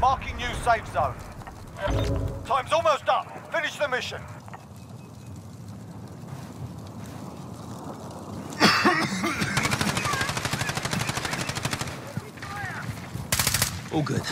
Marking new safe zone. Time's almost up. Finish the mission. All good.